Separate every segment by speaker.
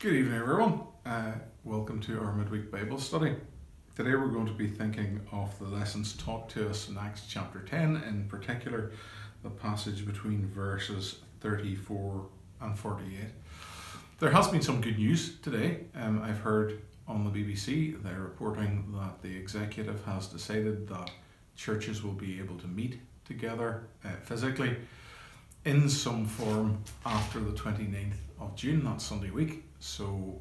Speaker 1: Good evening, everyone. Uh, welcome to our midweek Bible study. Today we're going to be thinking of the lessons taught to us in Acts chapter 10, in particular the passage between verses 34 and 48. There has been some good news today. Um, I've heard on the BBC they're reporting that the executive has decided that churches will be able to meet together uh, physically in some form after the 29th of June, that Sunday week. So,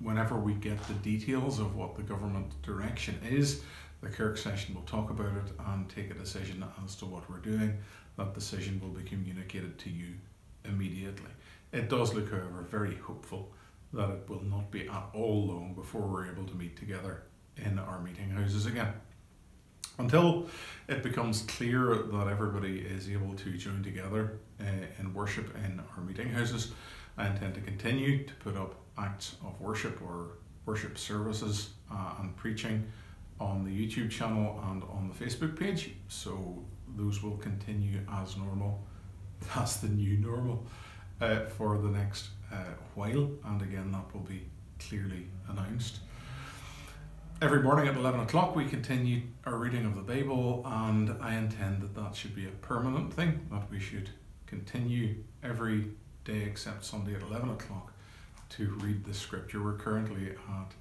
Speaker 1: whenever we get the details of what the government direction is, the Kirk session will talk about it and take a decision as to what we're doing. That decision will be communicated to you immediately. It does look, however, very hopeful that it will not be at all long before we're able to meet together in our meeting houses again. Until it becomes clear that everybody is able to join together uh, in worship in our meeting houses, I intend to continue to put up acts of worship or worship services uh, and preaching on the YouTube channel and on the Facebook page. So those will continue as normal. That's the new normal uh, for the next uh, while, and again, that will be clearly announced. Every morning at 11 o'clock, we continue our reading of the Bible, and I intend that that should be a permanent thing, that we should continue every day except Sunday at 11 o'clock to read the scripture. We're currently at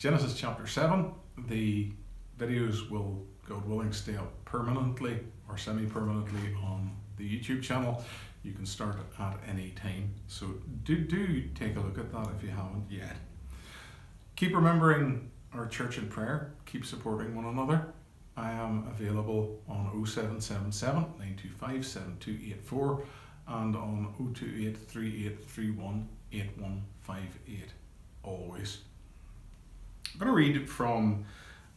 Speaker 1: Genesis chapter 7. The videos will, God willing, stay up permanently or semi permanently on the YouTube channel. You can start at any time. So do, do take a look at that if you haven't yet. Keep remembering our church in prayer. Keep supporting one another. I am available on 0777 925 7284 and on 028 3831 8158 always. I'm going to read from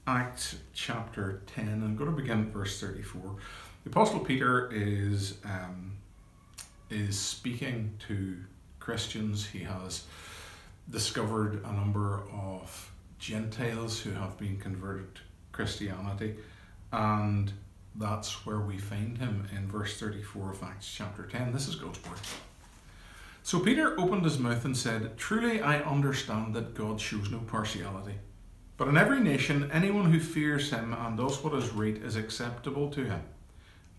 Speaker 1: Acts chapter 10 and I'm going to begin at verse 34. The Apostle Peter is, um, is speaking to Christians. He has discovered a number of Gentiles who have been converted to Christianity and that's where we find him in verse 34 of Acts chapter 10. This is God's word. So Peter opened his mouth and said, Truly I understand that God shows no partiality. But in every nation, anyone who fears him and does what is right is acceptable to him.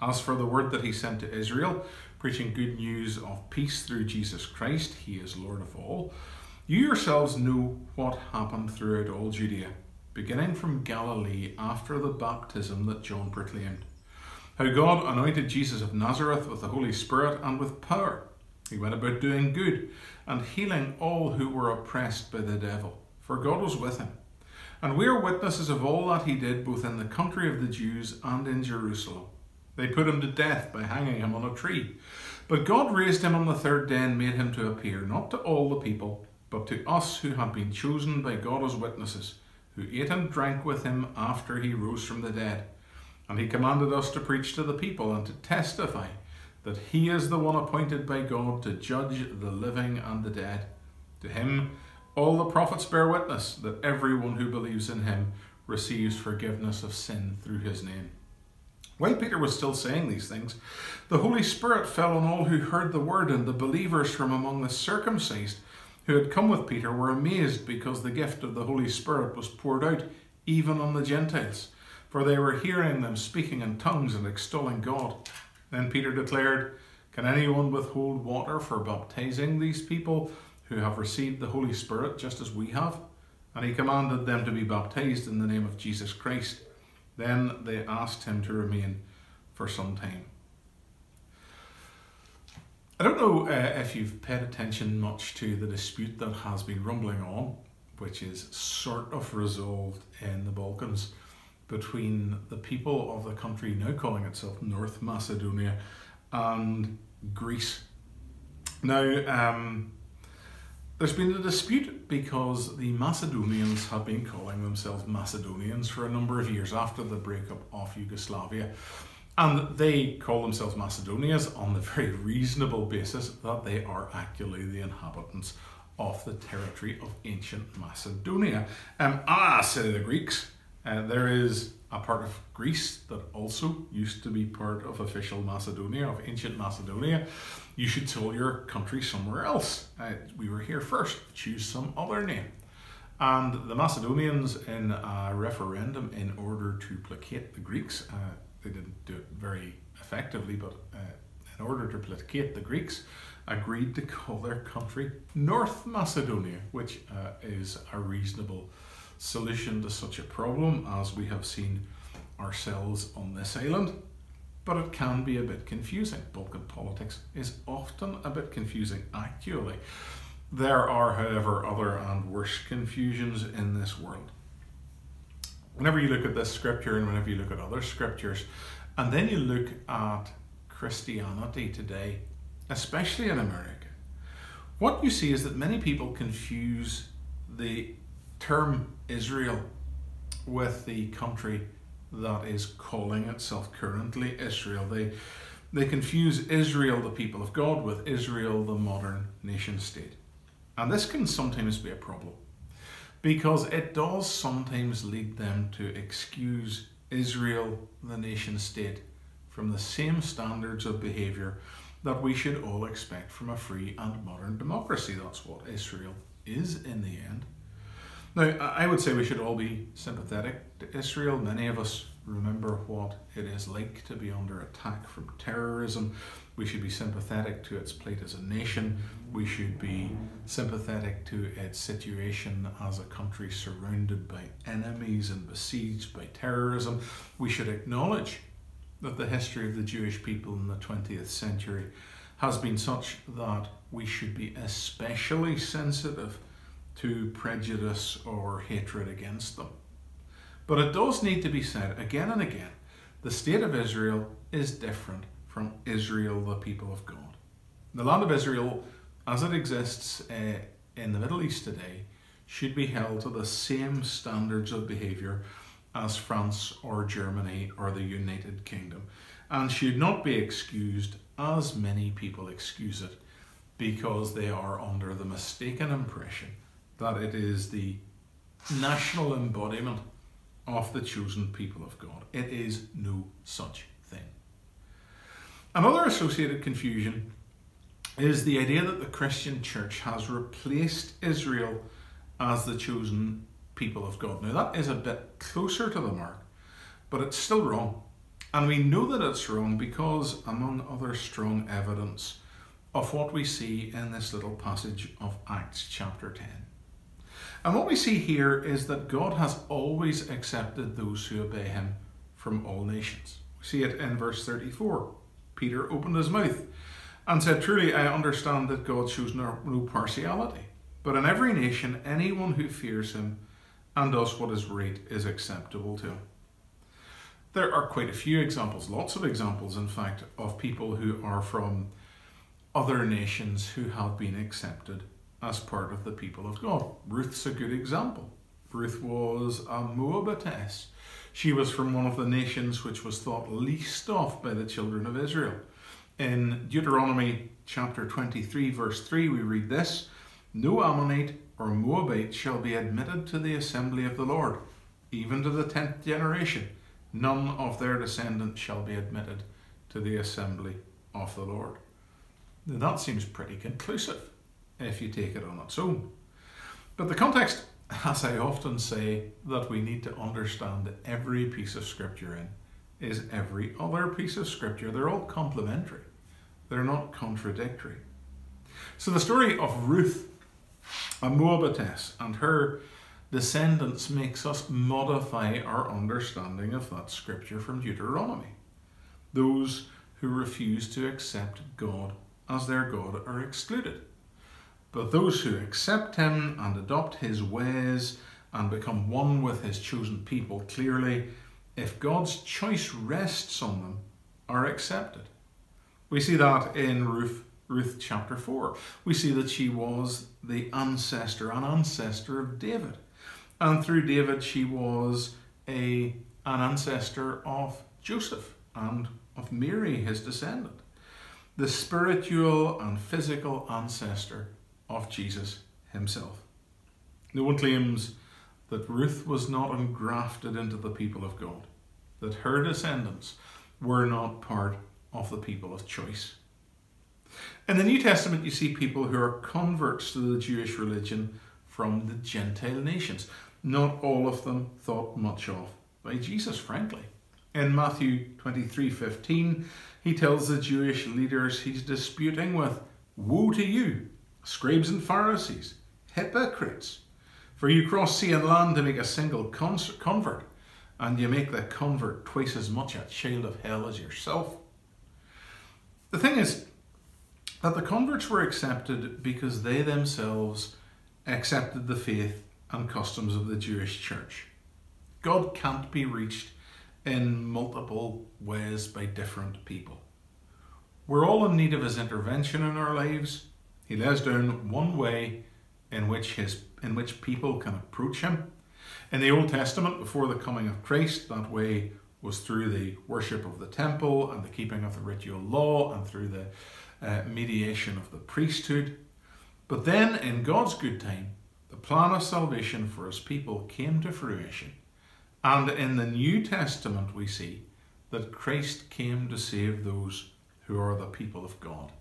Speaker 1: As for the word that he sent to Israel, preaching good news of peace through Jesus Christ, he is Lord of all, you yourselves know what happened throughout all Judea beginning from Galilee after the baptism that John proclaimed. How God anointed Jesus of Nazareth with the Holy Spirit and with power. He went about doing good and healing all who were oppressed by the devil, for God was with him. And we are witnesses of all that he did both in the country of the Jews and in Jerusalem. They put him to death by hanging him on a tree. But God raised him on the third day and made him to appear, not to all the people, but to us who have been chosen by God as witnesses who ate and drank with him after he rose from the dead. And he commanded us to preach to the people and to testify that he is the one appointed by God to judge the living and the dead. To him, all the prophets bear witness that everyone who believes in him receives forgiveness of sin through his name. While Peter was still saying these things, the Holy Spirit fell on all who heard the word, and the believers from among the circumcised who had come with Peter were amazed because the gift of the Holy Spirit was poured out even on the Gentiles, for they were hearing them speaking in tongues and extolling God. Then Peter declared, Can anyone withhold water for baptizing these people who have received the Holy Spirit just as we have? And he commanded them to be baptized in the name of Jesus Christ. Then they asked him to remain for some time. I don't know uh, if you've paid attention much to the dispute that has been rumbling on, which is sort of resolved in the Balkans between the people of the country now calling itself North Macedonia and Greece. Now, um, there's been a dispute because the Macedonians have been calling themselves Macedonians for a number of years after the breakup of Yugoslavia. And they call themselves Macedonians on the very reasonable basis that they are actually the inhabitants of the territory of ancient Macedonia. Um, ah, say the Greeks, Uh, there is a part of Greece that also used to be part of official Macedonia, of ancient Macedonia. You should tell your country somewhere else. Uh, we were here first, choose some other name. And the Macedonians, in a referendum in order to placate the Greeks, uh, they didn't do it very effectively, but uh, in order to placate the Greeks, agreed to call their country North Macedonia, which uh, is a reasonable solution to such a problem as we have seen ourselves on this island. But it can be a bit confusing. Balkan politics is often a bit confusing, actually. There are, however, other and worse confusions in this world. Whenever you look at this scripture and whenever you look at other scriptures, and then you look at Christianity today, especially in America, what you see is that many people confuse the term Israel with the country that is calling itself currently Israel. They, they confuse Israel, the people of God, with Israel, the modern nation state. And this can sometimes be a problem because it does sometimes lead them to excuse Israel, the nation state, from the same standards of behaviour that we should all expect from a free and modern democracy. That's what Israel is in the end. Now, I would say we should all be sympathetic to Israel. Many of us remember what it is like to be under attack from terrorism. We should be sympathetic to its plight as a nation. We should be sympathetic to its situation as a country surrounded by enemies and besieged by terrorism. We should acknowledge that the history of the Jewish people in the 20th century has been such that we should be especially sensitive to prejudice or hatred against them. But it does need to be said again and again the state of Israel is different from Israel, the people of God. The land of Israel, as it exists uh, in the Middle East today, should be held to the same standards of behaviour as France or Germany or the United Kingdom and should not be excused as many people excuse it because they are under the mistaken impression that it is the national embodiment of the chosen people of God. It is no such. Another associated confusion is the idea that the Christian church has replaced Israel as the chosen people of God. Now, that is a bit closer to the mark, but it's still wrong. And we know that it's wrong because, among other strong evidence, of what we see in this little passage of Acts chapter 10. And what we see here is that God has always accepted those who obey him from all nations. We see it in verse 34. Peter opened his mouth and said, Truly, I understand that God shows no, no partiality, but in every nation, anyone who fears him and does what is right is acceptable to him. There are quite a few examples, lots of examples, in fact, of people who are from other nations who have been accepted as part of the people of God. Ruth's a good example. Ruth was a Moabitess. She was from one of the nations which was thought least of by the children of Israel. In Deuteronomy chapter 23, verse 3, we read this No Ammonite or Moabite shall be admitted to the assembly of the Lord, even to the tenth generation. None of their descendants shall be admitted to the assembly of the Lord. Now that seems pretty conclusive if you take it on its own. But the context, as I often say, that we need to understand every piece of scripture in is every other piece of scripture. They're all complementary, they're not contradictory. So the story of Ruth, a Moabitess, and her descendants makes us modify our understanding of that scripture from Deuteronomy. Those who refuse to accept God as their God are excluded. But those who accept him and adopt his ways and become one with his chosen people, clearly, if God's choice rests on them, are accepted. We see that in Ruth, Ruth chapter 4. We see that she was the ancestor, an ancestor of David. And through David, she was a, an ancestor of Joseph and of Mary, his descendant. The spiritual and physical ancestor of Jesus himself. No one claims that Ruth was not engrafted into the people of God, that her descendants were not part of the people of choice. In the New Testament, you see people who are converts to the Jewish religion from the Gentile nations. Not all of them thought much of by Jesus, frankly. In Matthew 23 15, he tells the Jewish leaders he's disputing with Woe to you, scribes and Pharisees, hypocrites! For you cross sea and land to make a single convert, and you make the convert twice as much a child of hell as yourself. The thing is that the converts were accepted because they themselves accepted the faith and customs of the Jewish church. God can't be reached in multiple ways by different people. We're all in need of His intervention in our lives. He lays down one way in which, his, in which people can approach Him. In the Old Testament, before the coming of Christ, that way was through the worship of the temple and the keeping of the ritual law and through the uh, mediation of the priesthood. But then, in God's good time, the plan of salvation for his people came to fruition. And in the New Testament, we see that Christ came to save those who are the people of God.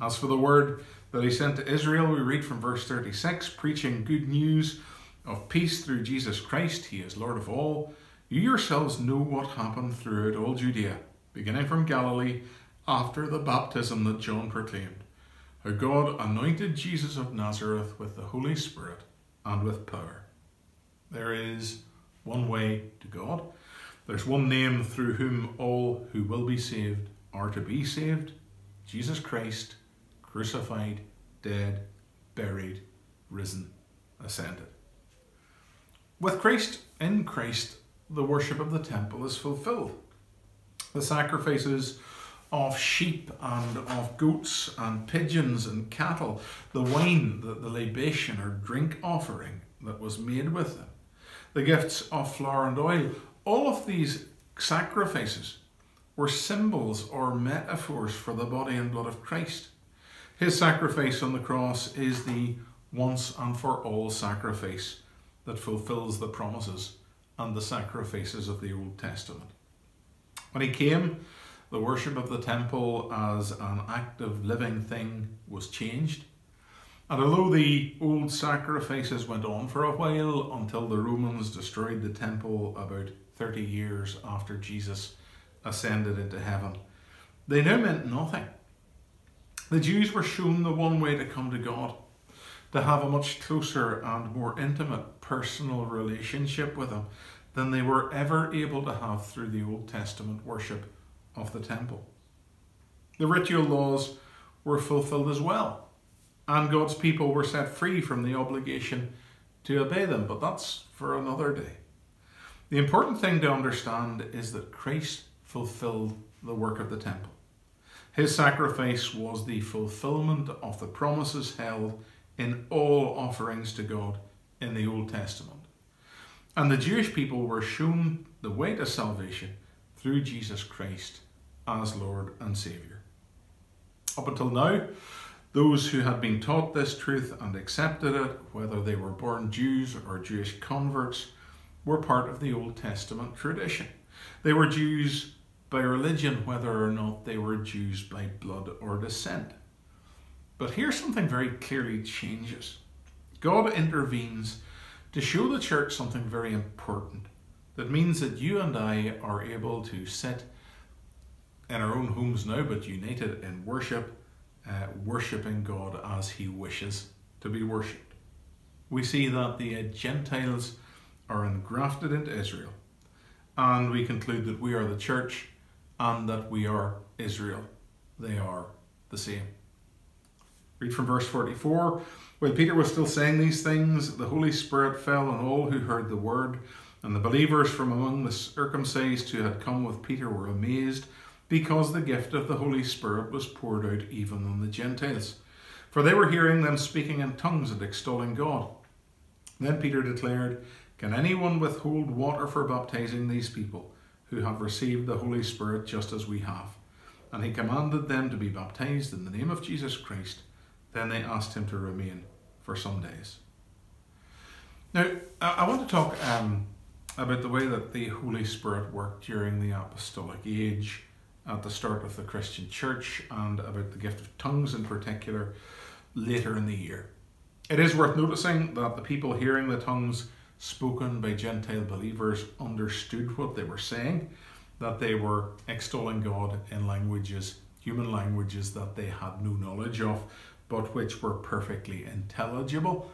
Speaker 1: As for the word that he sent to Israel, we read from verse 36 preaching good news of peace through Jesus Christ, he is Lord of all. You yourselves know what happened throughout all Judea, beginning from Galilee after the baptism that John proclaimed, how God anointed Jesus of Nazareth with the Holy Spirit and with power. There is one way to God. There's one name through whom all who will be saved are to be saved Jesus Christ, crucified, dead, buried, risen, ascended. With Christ, in Christ, the worship of the temple is fulfilled. The sacrifices of sheep and of goats and pigeons and cattle, the wine, the, the libation or drink offering that was made with them, the gifts of flour and oil, all of these sacrifices were symbols or metaphors for the body and blood of Christ. His sacrifice on the cross is the once and for all sacrifice that fulfills the promises and the sacrifices of the Old Testament. When he came, the worship of the temple as an active living thing was changed. And although the old sacrifices went on for a while until the Romans destroyed the temple about 30 years after Jesus ascended into heaven, they now meant nothing. The Jews were shown the one way to come to God, to have a much closer and more intimate personal relationship with Him than they were ever able to have through the Old Testament worship of the temple. The ritual laws were fulfilled as well, and God's people were set free from the obligation to obey them, but that's for another day. The important thing to understand is that Christ fulfilled the work of the temple. His sacrifice was the fulfillment of the promises held in all offerings to God in the Old Testament. And the Jewish people were shown the way to salvation through Jesus Christ as Lord and Saviour. Up until now, those who had been taught this truth and accepted it, whether they were born Jews or Jewish converts, were part of the Old Testament tradition. They were Jews by religion, whether or not they were Jews by blood or descent. But here something very clearly changes. God intervenes to show the church something very important. That means that you and I are able to sit in our own homes now, but united in worship, uh, worshipping God as He wishes to be worshipped. We see that the Gentiles are engrafted into Israel, and we conclude that we are the church and that we are Israel. They are the same. Read from verse 44. While Peter was still saying these things, the Holy Spirit fell on all who heard the word, and the believers from among the circumcised who had come with Peter were amazed because the gift of the Holy Spirit was poured out even on the Gentiles. For they were hearing them speaking in tongues and extolling God. Then Peter declared, Can anyone withhold water for baptizing these people who have received the Holy Spirit just as we have? And he commanded them to be baptized in the name of Jesus Christ. Then they asked him to remain for some days. Now, I want to talk um, about the way that the Holy Spirit worked during the Apostolic Age at the start of the Christian Church and about the gift of tongues in particular later in the year. It is worth noticing that the people hearing the tongues spoken by Gentile believers understood what they were saying, that they were extolling God in languages, human languages that they had no knowledge of, but which were perfectly intelligible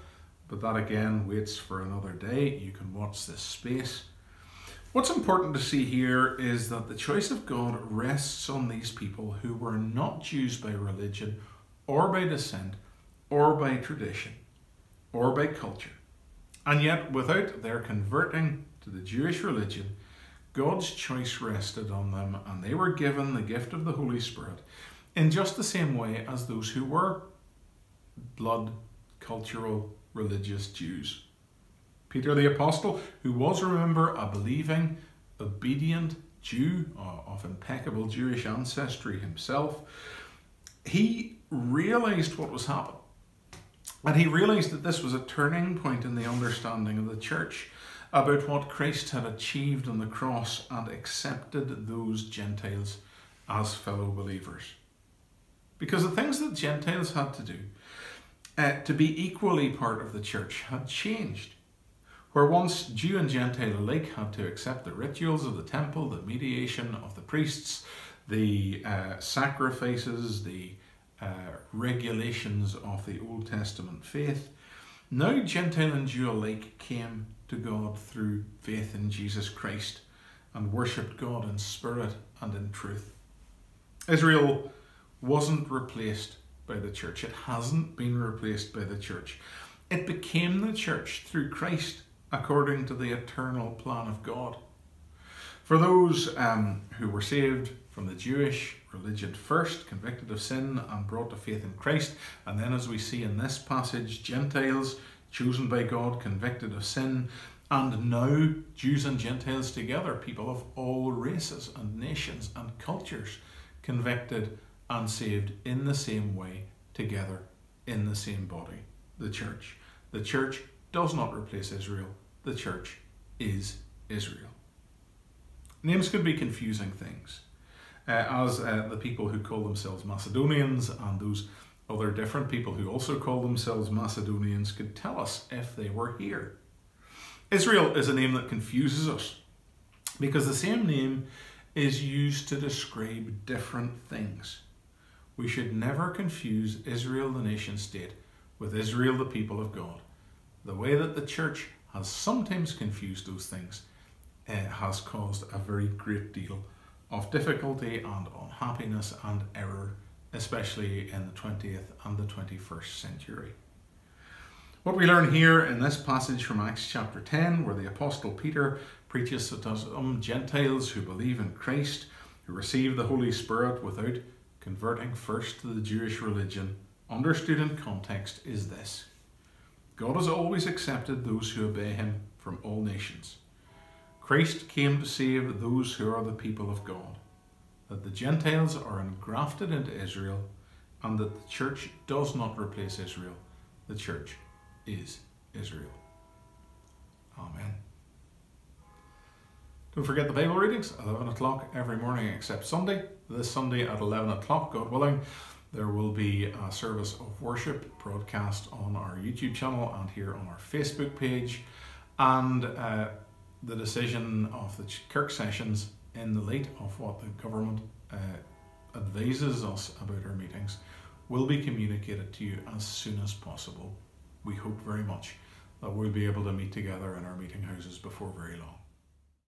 Speaker 1: but that again waits for another day. You can watch this space. What's important to see here is that the choice of God rests on these people who were not Jews by religion or by descent or by tradition or by culture. And yet, without their converting to the Jewish religion, God's choice rested on them and they were given the gift of the Holy Spirit in just the same way as those who were blood, cultural, religious Jews. Peter the Apostle, who was, remember, a believing, obedient Jew of impeccable Jewish ancestry himself, he realized what was happening. And he realized that this was a turning point in the understanding of the church about what Christ had achieved on the cross and accepted those Gentiles as fellow believers. Because the things that Gentiles had to do uh, to be equally part of the church had changed. Where once Jew and Gentile alike had to accept the rituals of the temple, the mediation of the priests, the uh, sacrifices, the uh, regulations of the Old Testament faith, now Gentile and Jew alike came to God through faith in Jesus Christ and worshipped God in spirit and in truth. Israel wasn't replaced by the church. It hasn't been replaced by the church. It became the church through Christ according to the eternal plan of God. For those um, who were saved from the Jewish religion first, convicted of sin and brought to faith in Christ, and then as we see in this passage, Gentiles chosen by God, convicted of sin, and now Jews and Gentiles together, people of all races and nations and cultures, convicted and saved in the same way together in the same body, the church. The church does not replace Israel, the church is Israel. Names could be confusing things, as uh, the people who call themselves Macedonians and those other different people who also call themselves Macedonians could tell us if they were here. Israel is a name that confuses us because the same name is used to describe different things. We should never confuse Israel, the nation state, with Israel, the people of God. The way that the church has sometimes confused those things uh, has caused a very great deal of difficulty and unhappiness and error, especially in the 20th and the 21st century. What we learn here in this passage from Acts chapter 10, where the Apostle Peter preaches to some Gentiles who believe in Christ, who receive the Holy Spirit without converting first to the Jewish religion, understood in context, is this God has always accepted those who obey him from all nations. Christ came to save those who are the people of God, that the Gentiles are engrafted into Israel, and that the church does not replace Israel. The church is Israel. Amen. Don't forget the Bible readings, 11 o'clock every morning except Sunday. This Sunday at 11 o'clock, God willing, there will be a service of worship broadcast on our YouTube channel and here on our Facebook page. And uh, the decision of the Kirk sessions in the light of what the government uh, advises us about our meetings will be communicated to you as soon as possible. We hope very much that we'll be able to meet together in our meeting houses before very long.